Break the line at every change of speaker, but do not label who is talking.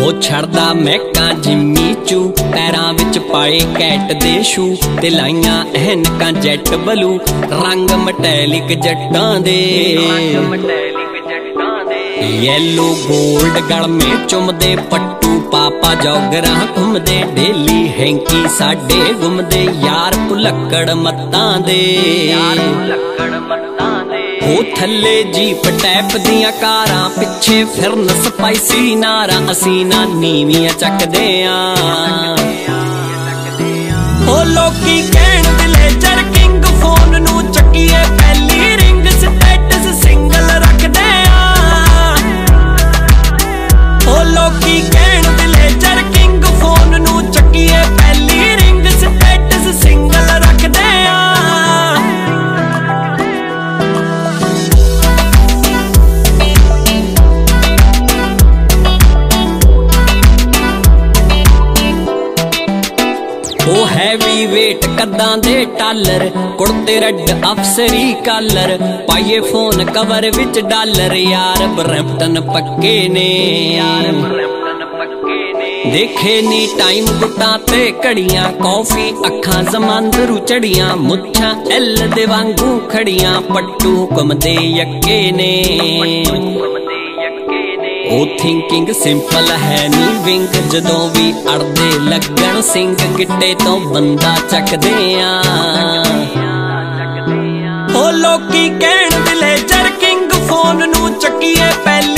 ਉਹ ਛੜਦਾ ਮੈਕਾਂ ਜਿੰਮੀ ਚੂ। ਪੈਰਾਂ ਵਿੱਚ ਪਾਏ ਕੈਟ ਦੇ ਸ਼ੂ। ਤੇ ਲਾਈਆਂ ਐਨਕਾਂ ਜੈਟ ਬਲੂ। ਰੰਗ ਮਟੈਲਿਕ ਜੱਟਾਂ ਦੇ। ਯੈਲੋ 골ਡ ਗਲ ਮੇ ਚੁੰਮਦੇ। ਪੱਟੂ ਪਾਪਾ ਜੋਗਰਾਂ ਘੁੰਮਦੇ। ਡੇਲੀ ਹੈਂਕੀ ਸਾਡੇ ਗੁੰਮਦੇ। ਯਾਰ ਭੁਲੱਕੜ ਮੱਤਾਂ ਦੇ। ਯਾਰ ਭੁਲੱਕੜ ਮੱਤਾਂ ਦੇ ਉਹ ਥੱਲੇ ਜੀਪ ਟੈਪ ਦੀਆਂ ਕਾਰਾਂ ਪਿੱਛੇ ਫਿਰਨ ਸਪਾਈਸੀ ਨਾਰਾਂ ਅਸੀਂ ਨਾ ਨੀਵੀਆਂ ਚੱਕਦੇ ਆਂ। ਉਹ ਲੋਕੀ ਕਹਿਣ ਦਿਲੇ ਚੜ ਉਹ ਹੈਵੀ weight ਕੱਦਾਂ ਦੇ ਟਾਲਰ ਕੁੜਤੇ ਰੱਡ ਅਫਸਰੀ ਕਾਲਰ ਪਾਈਏ ਫੋਨ ਕਵਰ ਵਿੱਚ ਡਾਲਰ ਯਾਰ ਬਰੈਂਪਟਨ ਪੱਕੇ ਨੇ। ਯਾਰ ਬਰੈਂਪਟਨ ਪੱਕੇ ਨੇ। ਦੇਖੇ ਨੀ ਟਾਈਮ ਗੁੱਟਾਂ ਤੇ ਘੜੀਆਂ ਕੌਫੀ ਅੱਖਾਂ ਜ਼ਮਾਂਦਰੂ ਚੜੀਆਂ ਮੁੱਛਾਂ ਐਲ ਦੇ ਵਾਂਗੂ ਖੜੀਆਂ ਪੱਟੂ ਘੁੰਮਦੇ ਯੱਕੇ ਨੇ। ਉਹ ਥਿੰਕਿੰਗ ਸਿੰਪਲ ਹੈ ਨੀ ਵਿੰਗ ਜਦੋਂ ਵੀ ਅੜਦੇ ਲੱਗਣ ਸਿੰਘ ਗਿੱਟੇ ਤੋਂ ਬੰਦਾ ਚੱਕਦੇ ਆ। ਉਹ ਲੋਕੀ ਕਹਿਣ ਦਿਲੇ ਜਰਕਿੰਗ ਫੋਨ ਨੂੰ ਚੱਕੀਏ ਪਹਿਲੇ